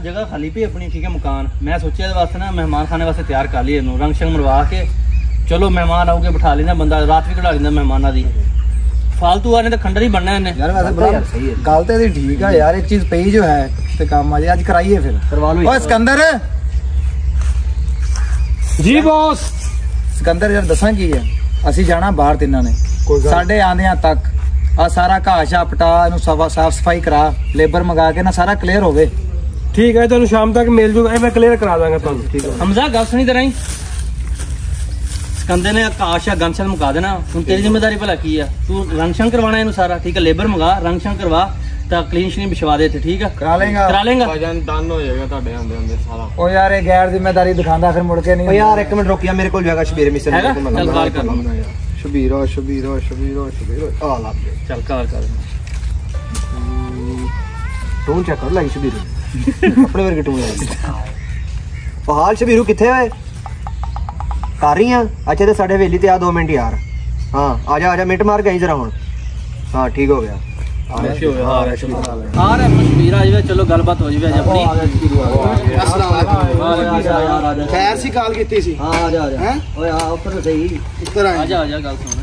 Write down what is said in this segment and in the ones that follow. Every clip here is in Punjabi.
ਜਗ੍ਹਾ ਖਾਲੀ ਪਈ ਆਪਣੀ ਠੀਕ ਹੈ ਮਕਾਨ। ਮੈਂ ਸੋਚਿਆ ਇਹਦੇ ਵਾਸਤੇ ਨਾ ਮਹਿਮਾਨ ਵਾਸਤੇ ਤਿਆਰ ਕਰ ਲਈ ਇਹਨੂੰ ਰੰਗ ਸ਼ੰਗ ਮਰਵਾ ਕੇ। ਚਲੋ ਮਹਿਮਾਨ ਆਉਗੇ ਬਿਠਾ ਲੈਂਦਾ ਬੰਦਾ ਰਾਤ ਵੀ ਕਢਾ ਲੈਂਦਾ ਮਹਿਮਾਨਾਂ ਦੀ। ਫਾਲਤੂ ਆਨੇ ਤਾਂ ਖੰਡਰ ਹੀ ਬਣਨਾ ਇਹਨੇ। ਯਾਰ ਵੈਸੇ ਬੜਾ ਯਾਰ ਸਹੀ ਹੈ। ਗੱਲ ਤੇ ਇਹਦੀ ਠੀਕ ਆ ਯਾਰ ਇੱਕ ਚੀਜ਼ ਪਈ ਜੋ ਹੈ ਤੇ ਕੰਮ ਆ ਜੇ ਅੱਜ ਕਰਾਈਏ ਫਿਰ। ਕਰਵਾ ਲਓ ਓਏ ਸਿਕੰਦਰ! ਜੀ ਬੌਸ! ਸਿਕੰਦਰ ਯਾਰ ਦੱਸਾਂ ਕੀ ਹੈ? ਅਸੀਂ ਜਾਣਾ ਬਾਹਰ ਤਿੰਨਾਂ ਨੇ। ਸਾਡੇ ਆਂਦਿਆਂ ਤੱਕ ਆ ਸਾਰਾ ਘਾਸ਼ਾ ਪਟਾ ਇਹਨੂੰ ਸਵਾ ਸਾਫ਼ ਸਫ਼ਾਈ ਕਰਾ ਲੇਬਰ ਮੰਗਾ ਕੇ ਨਾ ਸਾਰਾ ਕਲੀਅਰ ਹੋਵੇ। ਠੀਕ ਹੈ ਤੁਹਾਨੂੰ ਸ਼ਾਮ ਤੱਕ ਮਿਲ ਜੂਗਾ। ਇਹ ਮੈਂ ਕਲੀਅਰ ਕਰਾ ਦਾਂਗਾ ਤੁਹਾਨੂੰ। ਠੀਕ ਹੈ। ਹਮਜ਼ਾ ਗੱਲ ਸੁਣੀ ਤੇਰਾ। ਹੀ ਸਕੰਦੇ ਨੇ ਆਕਾਸ਼ ਆ ਗਨਸ਼ਨ ਮੁਕਾ ਦੇਣਾ। ਹੁਣ ਤੇਰੀ ਜ਼ਿੰਮੇਵਾਰੀ ਭਲਾ ਕੀ ਆ? ਤੂੰ ਰੰਗ ਸ਼ੰਗ ਕਰਵਾਣਾ ਇਹਨੂੰ ਸਾਰਾ ਠੀਕ ਹੈ? ਲੇਬਰ ਮੰਗਾ ਰੰਗ ਸ਼ੰਗ ਕਰਵਾ ਤਾਂ ਕਲੀਨ ਸ਼ਲੀਨ ਵਿਛਵਾ ਦੇ ਇੱਥੇ ਠੀਕ ਆ ਕਰਾ ਲੇਗਾ ਕਰਾ ਲੇਗਾ ਭਾਜਨ ਡਨ ਹੋ ਜਾਏਗਾ ਤੁਹਾਡੇ ਆਂਦੇ ਆਂਦੇ ਸਾਰਾ। ਓ ਯਾਰ ਇਹ ਗੈਰ ਜ਼ਿੰਮੇਦਾਰੀ ਦਿਖਾਉਂਦਾ ਫਿਰ ਮੁੜ ਕੇ ਨਹੀਂ। ਓ ਯਾਰ ਇੱਕ ਮਿੰਟ ਰੁਕਿਆ ਮੇਰੇ ਕੋਲ ਜਗ੍ਹਾ ਸ਼ਬੀਰ ਮਿਸਰ ਹੈਗਾ? ਚੱਲ ਕਾਲ ਕਰ। ਸ਼ਬੀਰੋ ਸ਼ਬੀਰੋ ਸ਼ਬੀਰੋ ਸ਼ਬੀਰੋ ਆ ਲੱਭ ਚੱਲ ਕਾਲ ਕਰ। ਟੂਨ ਚੈੱਕ ਕਰ ਲਾਈ ਸ਼ਬੀਰੋ ਆਪਣੇ ਵਰਗੇ ਟੂਨ ਲਾਈ ਫਹਾਲ ਸ਼ਬੀਰੋ ਕਿੱਥੇ ਓਏ? ਕਰ ਰਹੀ ਆ? ਅੱਛਾ ਤੇ ਸਾਡੇ ਹਵੇਲੀ ਤੇ ਆ 2 ਮਿੰਟ ਯਾਰ। ਹਾਂ ਆ ਜਾ ਆ ਜਾ ਮਿੰਟ ਮਾਰ ਕੇ ਆਈ ਜਰਾ ਹੁਣ। ਹਾਂ ਠੀਕ ਹੋ ਗਿਆ। ਆ ਰਿਹਾ ਮਸ਼ਮੀਰ ਆ ਜਾਵੇ ਚਲੋ ਗੱਲਬਾਤ ਹੋ ਜਾਵੇ ਅੱਜ ਆਪਣੀ। ਜਾ ਖੈਰ ਸੀ ਕਾਲ ਕੀਤੀ ਸੀ। ਹਾਂ ਆ ਜਾ ਆ ਜਾ। ਓਏ ਆ ਉੱਪਰ ਤਾਂ ਸਹੀ। ਉੱਤਰ ਆ ਆਏ ਜਾ ਆ ਜਾ ਗੱਲ ਸੁਣ।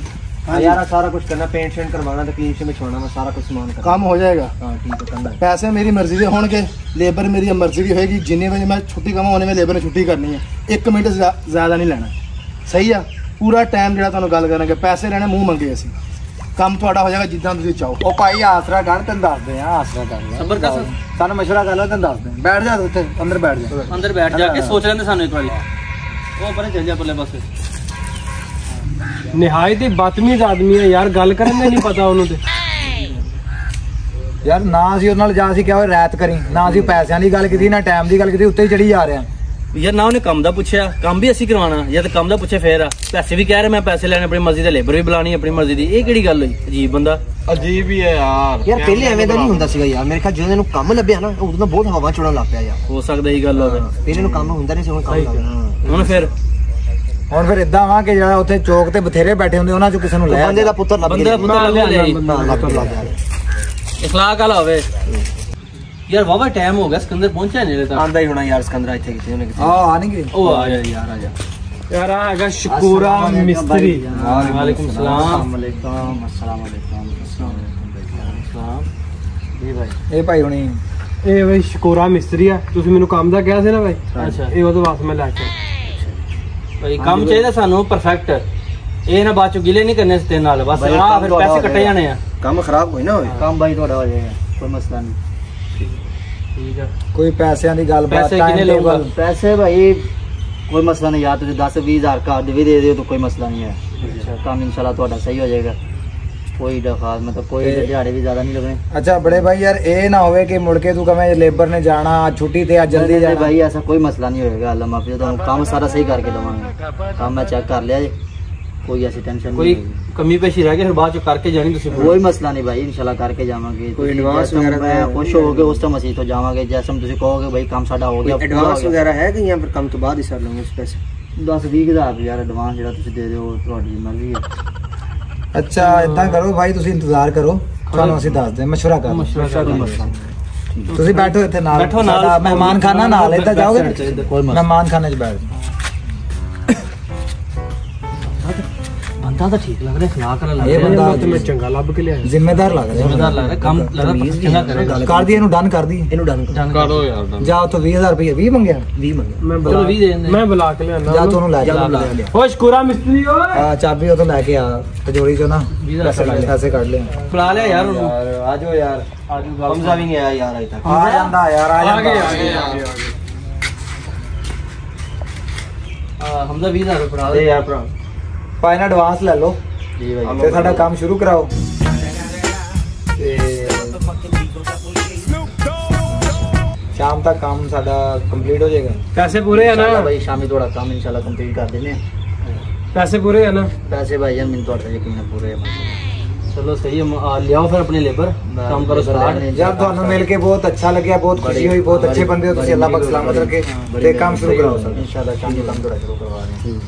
ਹਾਂ ਯਾਰ ਆਹ ਸਾਰਾ ਕੁਝ ਕਰਨਾ ਪੇਂਟ ਸ਼ੇਂਟ ਕਰਵਾਉਣਾ ਤੇ ਕਲੀਨ ਸ਼ੇ ਛੋੜਨਾ ਮੈਂ ਸਾਰਾ ਕੁਝ ਸਮਾਨ ਕਰਨਾ। ਕੰਮ ਹੋ ਜਾਏਗਾ। ਹਾਂ ਠੀਕ ਹੈ ਕੰਦਾ ਪੈਸੇ ਮੇਰੀ ਮਰਜ਼ੀ ਦੇ ਹੋਣਗੇ ਲੇਬਰ ਮੇਰੀ ਮਰਜ਼ੀ ਦੀ ਹੋਏਗੀ ਜਿੰਨੇ ਵਜੇ ਮੈਂ ਛੁੱਟੀ ਕਰਾਂ ਉਹਨੇ ਮੈਂ ਲੇਬਰ ਨੇ ਛੁੱਟੀ ਕਰਨੀ ਹੈ। 1 ਮਿੰਟ ਜ਼ਿਆ- ਜ਼ਿਆਦਾ ਨਹੀਂ ਲੈਣਾ। ਸਹੀ ਆ ਪੂਰਾ ਟਾਈਮ ਜਿਹੜਾ ਤੁਹਾਨੂੰ ਗੱਲ ਕਰਾਂਗੇ ਪੈਸੇ ਲੈਣੇ ਮੂੰਹ ਮੰਗੇ ਅਸੀਂ। ਕੰਮ ਤੁਹਾਡਾ ਹੋ ਜਾਏਗਾ ਜਿੱਦਾਂ ਤੁਸੀਂ ਚਾਹੋ। ਉਹ ਭਾਈ ਆਸਰਾ ਕਰ ਤੈਨੂੰ ਦੱਸਦੇ ਆ ਆਸਰਾ ਕਰ ਲੈ ਸਬਰ ਕਰ ਸਾਨੂੰ ਮਸ਼ਵਰਾ ਕਰ ਲੈ ਤੈਨੂੰ ਦੱਸਦੇ। ਬੈਠ ਜਾ ਉੱਥੇ ਅੰਦਰ ਬੈਠ ਜਾ। ਅੰਦਰ ਬੈਠ ਜਾ ਕੇ ਸੋਚ ਲੈਂਦੇ ਸਾਨੂੰ ਇੱਕ ਵਾਰੀ। ਉਹ ਪਰੇ ਚੱਲ ਜਾ ਪੱਲੇ ਬਸ ਨਿਹਾਇਤ ਹੀ ਬਦਤਮੀਜ਼ ਆਦਮੀ ਹੈ ਯਾਰ ਗੱਲ ਕਰਨ ਦਾ ਨਹੀਂ ਪਤਾ ਉਹਨੂੰ ਤੇ। ਯਾਰ ਨਾ ਅਸੀਂ ਉਹਦੇ ਨਾਲ ਜਾ ਸੀ ਕਿਹਾ ਓਏ ਰਾਤ ਕਰੀ ਨਾ ਅਸੀਂ ਪੈਸਿਆਂ ਦੀ ਗੱਲ ਕੀਤੀ ਨਾ ਟਾਈਮ ਦੀ ਗੱਲ ਕੀਤੀ ਉੱਤੇ ਹੀ ਚੜੀ ਜਾ ਰਿਹਾ। ਯਾਰ ਨਾ ਉਹਨੇ ਕੰਮ ਦਾ ਪੁੱਛਿਆ ਕੰਮ ਵੀ ਅਸੀਂ ਕਰਵਾਉਣਾ ਜਾਂ ਤਾਂ ਕੰਮ ਦਾ ਪੁੱਛੇ ਫੇਰ ਆ। ਪੈਸੇ ਵੀ ਕਹਿ ਰਹੇ ਮੈਂ ਪੈਸੇ ਲੈਣੇ ਆਪਣੀ ਮਰਜ਼ੀ ਦੇ ਲੇਬਰ ਵੀ ਬੁਲਾਣੀ ਆਪਣੀ ਮਰਜ਼ੀ ਦੀ। ਇਹ ਕਿਹੜੀ ਗੱਲ ਹੋਈ? ਅਜੀਬ ਬੰਦਾ। ਅਜੀਬ ਹੀ ਹੈ ਯਾਰ। ਯਾਰ ਪਹਿਲੇ ਐਵੇਂ ਦਾ ਨਹੀਂ ਹੁੰਦਾ ਸੀਗਾ ਯਾਰ। ਮੇਰੇ ਖਿਆਲ ਜਦੋਂ ਇਹਨੂੰ ਕੰਮ ਲੱਭਿਆ ਨਾ ਉਦੋਂ ਤਾਂ ਬਹੁਤ ਹਵਾ ਚੜਨ ਲੱਗ ਪਿਆ ਯਾਰ। ਹੋ ਸਕਦਾ ਇਹ ਗੱਲ ਹੋਵੇ। ਪਹਿਲੇ ਨੂੰ ਕੰਮ ਹੁੰਦਾ ਨਹੀਂ ਸੀ ਹੁਣ ਕੰਮ ਲੱਗ ਗਿਆ ਹੁਣ ਫਿਰ? ਹੁਣ ਫਿਰ ਇਦਾਂ ਵਾ ਕਿ ਜਿਹੜਾ ਉੱਥੇ ਚੌਕ ਤੇ ਬਥੇਰੇ ਬੈਠੇ ਹੁੰਦੇ ਉਹਨਾਂ ਚੋਂ ਕਿਸੇ ਨੂੰ ਲੈ ਬੰਦੇ ਦਾ ਪੁੱਤਰ ਲੱਭ ਬੰਦੇ ਗਿਆ। ਦਾ ਪੁੱਤਰ ਲੱਭ ਲਿਆ ਜੀ ਵਾਲਾ ਹੋਵੇ। ਯਾਰ ਵਾਵਾ ਟਾਈਮ ਹੋ ਗਿਆ ਸਿਕੰਦਰ ਪਹੁੰਚਿਆ ਨਹੀਂ ਤੱਕ। ਆਂਦਾ ਹੀ ਹੋਣਾ ਯਾਰ ਸਿਕੰਦਰਾ ਇੱਥੇ ਕਿਤੇ ਉਹਨੇ ਕਿਤੇ ਆ ਆਣਗੇ ਉਹ ਆ ਜਾ ਯਾਰ ਆ ਜਾ ਯਾਰ ਆ ਹੈਗਾ ਸ਼ਕੂਰਾ ਮਿਸਤਰੀ। ਵਾਲੇਕੁਮ ਸਲਾਮ ਅਸਲਾਮ ਅਸਲਾਮ ਅਲੈਕੁਮ ਸਲਾਮ ਜੀ। ਭਾਈ ਇਹ ਭਾਈ ਹੁਣੀ। ਇਹ ਬਈ ਸ਼ਕੂਰਾ ਮਿਸਤਰੀ ਆ। ਤੁਸੀਂ ਮੈਨੂੰ ਕੰਮ ਦਾ ਕਿਹਾ ਸੀ ਨਾ ਬਾਈ? ਅੱਛਾ। ਇਹ ਉਹਦੇ ਵਾਸਤੇ ਮੈਂ ਲੈ ਕੇ ਭਾਈ ਕੰਮ ਚਾਹੀਦਾ ਸਾਨੂੰ ਪਰਫੈਕਟ ਇਹ ਨਾ ਬਾਅਦ ਚ ਗਿਲੇ ਨਹੀਂ ਕਰਨੇ ਸਤੇ ਨਾਲ ਬਸ ਆ ਫਿਰ ਪੈਸੇ ਕੱਟੇ ਜਾਣੇ ਆ। ਕੰਮ ਖਰਾਬ ਹੋਈ ਨਾ ਹੋਵੇ ਕੰਮ ਬਾਈ ਤੁਹਾਡਾ ਹੋ ਜਾਏਗਾ ਕੋਈ ਮਸਲਾ ਨਹੀਂ। ਠੀਕ ਆ। ਕੋਈ ਪੈਸਿਆਂ ਦੀ ਗੱਲ ਬਾਤ ਪੈਸੇ ਕਿੰਨੇ ਲੋਗਾ ਪੈਸੇ ਭਾਈ ਕੋਈ ਮਸਲਾ ਨਹੀਂ। ਯਾਰ ਤੁਸੀਂ 10 20000 ਕਰ ਦੇ ਵੀ ਦੇ ਦਿਓ ਤਾਂ ਕੋਈ ਮਸਲਾ ਨਹੀਂ ਹੈ। ਕੰਮ ਇਨਸ਼ਾਅੱਲਾ ਤੁਹਾਡਾ ਸਹੀ ਹੋ ਜਾਏਗਾ। ਕੋਈ ਦਫਾਤ ਮਤਲਬ ਕੋਈ ਤੇ- ਦਿਹਾੜੇ ਵੀ ਜ਼ਿਆਦਾ ਨਹੀਂ ਲੱਗਣੇ ਅੱਛਾ ਬੜੇ ਭਾਈ ਯਾਰ ਇਹ ਨਾ ਹੋਵੇ ਕਿ ਮੁੜ ਕੇ ਤੂੰ ਕਵੇਂ ਲੇਬਰ ਨੇ ਜਾਣਾ ਅੱਜ ਛੁੱਟੀ ਤੇ ਅੱਜ ਜਲਦੀ नहीं, ਜਾਣਾ भाई ऐसा कोई मसला नहीं होएगा अल्लाह माफी ਤੁਹਾਨੂੰ ਕੰਮ ਸਾਰਾ ਸਹੀ ਕਰਕੇ ਦਵਾਂਗੇ ਕੰਮ ਮੈਂ ਚੈੱਕ ਕਰ ਲਿਆ ਜੀ ਕੋਈ ਐਸੀ ਟੈਨਸ਼ਨ ਕੋਈ ਨਹੀਂ ਹੋਏਗੀ। ਕਮੀ ਪੇਸ਼ੀ ਰਹਿ ਗਈ ਫਿਰ ਬਾਅਦ ਚ ਕਰਕੇ ਜਾਣੀ ਤੁਸੀਂ ਕੋਈ ਮਸਲਾ ਨਹੀਂ ਭਾਈ ਇੰਸ਼ਾਅੱਲਾ ਕਰਕੇ ਜਾਵਾਂਗੇ ਕੋਈ ਤੁਸੀਂ advance ਜਿਸ time ਵਗੈਰਾ ਮੈਂ ਦਾ- ਖੁਸ਼ ਹੋਗੇ ਉਸ ਟਾਈਮ ਅਸੀਂ ਤੋਂ ਜਾਵਾਂਗੇ ਜੈਸਮ ਤੁਸੀਂ ਕਹੋਗੇ ਭਾਈ ਕੰਮ ਸਾਡਾ ਹੋ ਗਿਆ ਪੂਰਾ ਹੋ ਗਿਆ। ਹੈ ਕਿ ਜਾਂ ਫਿਰ ਕੰਮ ਤੋਂ ਬਾਅਦ ਹੀ ਸਰ ਲਵਾਂਗੇ ਉਸ ਪੈਸੇ 10 20 ਹਜ਼ਾਰ ਯਾਰ ਐਡਵਾਂਸ ਜਿਹੜਾ ਤੁਸੀਂ ਦੇ ਦਿਓ ਤੁਹਾਡੀ ਮਰਜ਼ੀ ਹੈ ਅੱਛਾ ਇਦਾਂ ਕਰੋ ਭਾਈ ਤੁਸੀਂ ਇੰਤਜ਼ਾਰ ਕਰੋ। ਤੁਹਾਨੂੰ ਅਸੀਂ ਦੱਸਦੇ ਹਾਂ ਮਸ਼ਵਰਾ ਕਰ ਮਸ਼ਵਰਾ। ਤੁਸੀਂ ਬੈਠੋ ਇੱਥੇ ਨਾਲ। ਬੈਠੋ ਨਾਲ। ਮਹਿਮਾਨ ਖਾਨਾ ਨਾਲ ਇੱਦਾਂ ਜਾਓਗੇ? ਮਹਿਮਾਨ ਖਾਨੇ 'ਚ ਬੈਠ ਜਾਓ। ਬੰਦਾ ਤਾਂ ਠੀਕ ਲੱਗ ਰਿਹਾ ਖਲਾਕ ਵਾਲਾ ਲੱਗ ਇਹ ਬੰਦਾ ਤੇ ਮੈਂ ਚੰਗਾ ਲੱਭ ਕੇ ਲਿਆਇਆ। ਜ਼ਿੰਮੇਦਾਰ ਲੱਗ ਰਿਹਾ ਜ਼ਿੰਮੇਦਾਰ ਲੱਗ ਰਿਹਾ ਕੰਮ ਲੱਗਦਾ ਚੰਗਾ ਕਰੇਗਾ ਕਰ। ਦੀ ਇਹਨੂੰ ਡਨ ਕਰ ਦੀ ਇਹਨੂੰ ਡਨ ਕਰੋ। ਕਰੋ ਯਾਰ। ਜਾ ਉੱਥੋਂ 20000 ਰੁਪਏ 20 ਮੰਗਿਆ। 20 ਮੰਗਿਆ। ਮੈਂ ਚਲੋ ਬੁਲਾ 20 ਦੇ ਦਿੰਦੇ। ਮੈਂ ਬੁਲਾ ਕੇ ਲਿਆਣਾ ਜਾ ਤੁਹਾਨੂੰ ਲੈ ਜਾ। ਲਾ, ਲਾ। ਓ ਸ਼ਕੂਰਾ ਮਿਸਤਰੀ ਓਏ। ਆ ਚਾਬੀ ਉਥੋਂ ਲੈ ਕੇ ਆ ਤਜੋਰੀ ਚੋਂ ਨਾ। 20 ਪੈਸੇ ਕੱਢ ਪੈਸੇ ਕੱਢ ਲਿਆ। ਬੁਲਾ ਲਿਆ ਯਾਰ ਉਹਨੂੰ। ਆਜੋ ਯਾਰ। ਆਜੂ ਗੱਲ ਹਮਜ਼ਾ ਵੀ ਨਹੀਂ ਆਇਆ ਯਾਰ ਅਜੇ ਤੱਕ। ਆ ਜਾਂਦਾ ਯਾਰ ਆ ਆ ਜਾਂਦਾ। ਗਏ ਆ ਗਏ ਆ ਗਏ ਆ ਗਏ ਆ, ਹਮਜ਼ਾ 20000 ਰੁਪਏ ਫੜਾ ਦੇ। ਦੇ ਯਾਰ ਭਰਾ। ਭਾਈ ਨਾ ਐਡਵਾਂਸ ਲੈ ਲਓ ਜੀ ਭਾਈ ਤੇ ਸਾਡਾ ਕੰਮ ਸ਼ੁਰੂ ਕਰਾਓ ਤੇ ਸ਼ਾਮ ਤੱਕ ਕੰਮ ਸਾਡਾ ਕੰਪਲੀਟ ਹੋ ਜਾਏਗਾ ਪੈਸੇ ਪੂਰੇ ਆ ਇਨਸ਼ਾਅੱਲਾ ਨਾ ਭਾਈ ਸ਼ਾਮੀ ਤੁਹਾਡਾ ਕੰਮ ਇਨਸ਼ਾਅੱਲਾ ਕੰਪਲੀਟ ਕਰ ਦਿੰਦੇ ਆ ਪੈਸੇ ਪੂਰੇ ਆ ਨਾ ਪੈਸੇ ਭਾਈ ਜਾਨ ਮੈਨੂੰ ਤੁਹਾਡਾ ਯਕੀਨ ਹੈ ਪੂਰੇ ਚਲੋ ਸਹੀ ਹੈ ਮ- ਆ, ਲਿਆਓ ਫਿਰ ਆਪਣੇ ਲੇਬਰ ਕੰਮ ਕਰੋ ਸਟਾਰਟ ਯਾਰ ਤੁਹਾਨੂੰ ਮਿਲ ਕੇ ਬਹੁਤ ਅੱਛਾ ਲੱਗਿਆ ਬਹੁਤ ਖੁਸ਼ੀ ਹੋਈ ਬਹੁਤ ਅੱਛੇ ਬੰਦੇ ਹੋ ਤੁਸੀਂ ਅੱਲਾਹ ਪਾਕ ਸਲਾਮਤ ਰੱਖੇ ਤੇ ਕੰਮ ਸ਼ੁਰੂ ਕਰਾਓ ਸਰ ਇਨਸ਼ਾਅੱਲਾ ਸ਼ਾਮੀ ਕੰਮ ਤੁਹਾਡਾ ਸ਼ੁਰੂ ਕਰਵਾ ਰਹੇ ਹਾਂ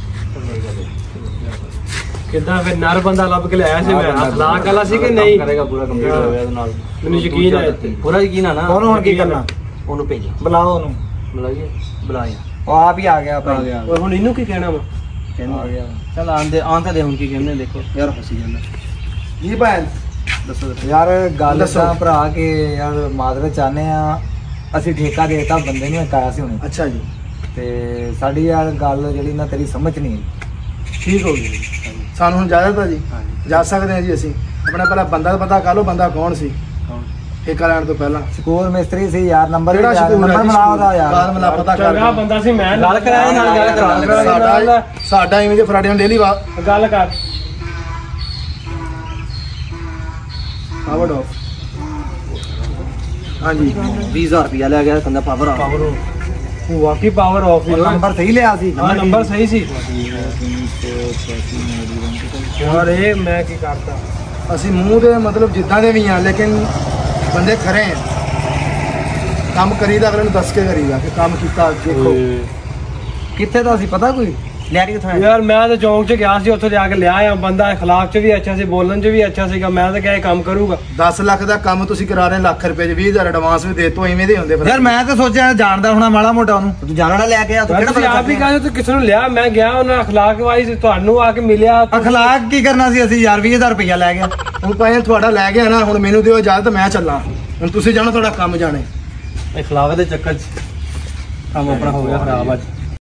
ਕਿੱਦਾਂ ਫਿਰ ਨਰ ਬੰਦਾ ਲੱਭ ਕੇ ਲਿਆਇਆ ਸੀ ਮੈਂ? ਅਖਲਾਕ ਵਾਲਾ ਸੀ ਕਿ ਨਹੀਂ? ਕਰੇਗਾ ਪੂਰਾ ਕੰਪਲੀਟ ਹੋ ਗਿਆ ਇਹਦੇ ਨਾਲ। ਮੈਨੂੰ ਯਕੀਨ ਹੈ ਪੂਰਾ ਯਕੀਨ ਆ ਨਾ? ਉਹਨੂੰ ਹੁਣ ਕੀ ਕਰਨਾ? ਉਹਨੂੰ ਭੇਜ। ਬੁਲਾਓ ਉਹਨੂੰ। ਬੁਲਾਈਏ? ਬੁਲਾਇਆ। ਉਹ ਆਪ ਹੀ ਆ ਗਿਆ ਭਾਈ। ਓਏ ਹੁਣ ਇਹਨੂੰ ਕੀ ਕਹਿਣਾ ਵਾ? ਆ ਗਿਆ। ਚਲ ਆਂਦੇ ਆਂ ਤਾਂ ਦੇ ਹੁਣ ਕੀ ਕਹਿੰਦੇ ਦੇਖੋ। ਯਾਰ ਹੱਸੀ ਜਾਂਦਾ। ਜੀ ਭੈਣ। ਦੱਸੋ ਯਾਰ ਗੱਲ ਦੱਸੋ। ਤਾਂ ਭਰਾ ਕੇ ਯਾਰ ਮਾਦਰੇ ਚਾਹਨੇ ਆ। ਅਸੀਂ ਠੇਕਾ ਦੇਤਾ ਬੰਦੇ ਨੂੰ ਇੱਕ ਆਇਆ ਸੀ ਹੁਣੇ ਅੱਛਾ ਜੀ। ਤੇ ਸਾਡੀ ਯਾਰ ਗੱਲ ਜਿਹੜੀ ਨਾ ਤੇਰੀ ਸਮਝ ਨਹੀਂ ਆਈ। ਠੀਕ ਹੋ ਗਿਆ ਜੀ ਸਾਨੂੰ ਹੁਣ ਇਜਾਜ਼ਤ ਆ ਜੀ। ਜਾ ਸਕਦੇ ਹਾਂ ਜੀ ਅਸੀਂ। ਆਪਣਾ ਪਹਿਲਾਂ ਬੰਦਾ ਪਤਾ ਕਰ ਲਓ ਬੰਦਾ ਕੌਣ ਸੀ? ਕੌਣ? ਠੇਕਾ ਲੈਣ ਤੋਂ ਪਹਿਲਾਂ। ਸਕੂਲ ਮਿਸਤਰੀ ਸੀ ਯਾਰ ਨੰਬਰ ਕਿਹੜਾ ਯਾਰ ਨੰਬਰ ਮਿਲਾ ਉਹਦਾ ਗੱਲ ਯਾਰ ਮਿਲਾ ਪਤਾ ਕਰ ਚੰਗਾ ਬੰਦਾ ਸੀ ਮੈਂ ਗੱਲ ਕਰਾਇਆ ਨਾਲ ਗੱਲ ਕਰਾ ਸਾਡਾ ਸਾਡਾ ਇਵੇਂ ਦੇ ਫਰਾਡੀਆਂ ਡੇਲੀ ਵਾ ਗੱਲ ਕਰ। ਪਾਵਰ ਆਫ ਹਾਂਜੀ। 20000 ਰੁਪਇਆ ਲੈ ਗਿਆ ਕੰਦਾ ਪਾਵਰ ਆ ਪਾਵਰ ਵਾਕੀ ਪਾਵਰ ਆਫ ਹੀ ਨੰਬਰ ਸਹੀ ਲਿਆ ਸੀ। ਹਾਂ ਨੰਬਰ ਸਹੀ ਸੀ। ਯਾਰ ਇਹ ਮੈਂ ਕੀ ਕਰਤਾ ਅਸੀਂ ਮੂੰਹ ਦੇ ਮਤਲਬ ਜਿੱਦਾਂ ਦੇ ਵੀ ਆ ਲੇਕਿਨ ਬੰਦੇ ਖਰੇ ਆ। ਕੰਮ ਕਰੀਦਾ ਅਗਲੇ ਨੂੰ ਦੱਸ ਕੇ ਕਰੀਦਾ ਕਿ ਕੰਮ ਕੀਤਾ ਦੇਖੋ। ਕਿੱਥੇ ਦਾ ਸੀ ਪਤਾ ਕੋਈ? ਲੈ ਕੇ ਕਿੱਥੋਂ ਆਇਆ ਯਾਰ ਮੈਂ ਤਾਂ ਚੌਂਕ 'ਚ ਗਿਆ ਸੀ ਉੱਥੇ ਜਾ ਕੇ ਲਿਆ ਆ ਬੰਦਾ اخلاق 'ਚ ਵੀ ਅੱਛਾ ਸੀ ਬੋਲਣ 'ਚ ਵੀ ਅੱਛਾ ਸੀਗਾ ਮੈਂ ਤਾਂ ਕਿਹਾ ਇਹ ਕੰਮ ਕਰੂਗਾ 10 ਲੱਖ ਦਾ ਕੰਮ ਤੁਸੀਂ ਕਰਾ ਰਹੇ ਲੱਖ ਰੁਪਏ ਚ 20000 ਐਡਵਾਂਸ ਵੀ ਦੇ ਤੋ ਐਵੇਂ ਦੇ ਹੁੰਦੇ ਫਿਰ ਯਾਰ ਮੈਂ ਤਾਂ ਸੋਚਿਆ ਜਾਣਦਾ ਹੋਣਾ ਮਾੜਾ ਮੋਟਾ ਉਹਨੂੰ ਤੂੰ ਜਾਣਾ ਨਾ ਲੈ ਕੇ ਆ ਤੂੰ ਯਾਰ ਕਿਹੜਾ ਤੁਸੀਂ ਪਤਾ ਆਪ ਹੀ ਕਹਿੰਦੇ ਤੂੰ ਕਿਸੇ ਨੂੰ ਲਿਆ ਮੈਂ ਗਿਆ ਉਹਨਾਂ اخلاق ਵਾਈਜ਼ ਤੁਹਾਨੂੰ ਆ ਕੇ ਮਿਲਿਆ ਤੁਸੀਂ- ਅਖਲਾਕ ਕੀ ਕਰਨਾ ਸੀ ਅਸੀਂ ਯਾਰ 20000 ਰੁਪਇਆ ਲੈ ਗਿਆ ਹੁਣ ਭਾਵੇਂ ਤੁਹਾਡਾ ਲੈ ਗਿਆ ਨਾ ਹੁਣ ਮੈਨੂੰ ਦਿਓ ਇਜਾਜ਼ਤ ਮੈਂ ਚੱਲਾਂ ਹੁਣ ਤੁਸੀਂ ਜਾਣੋ ਤੁਹਾਡਾ ਕੰਮ ਜਾਣੇ ਇਖਲਾਕ ਦੇ ਚੱਕਰ 'ਚ ਕੰਮ ਆਪਣਾ ਹੋ ਗਿਆ ਖਰਾਬ ਅੱਜ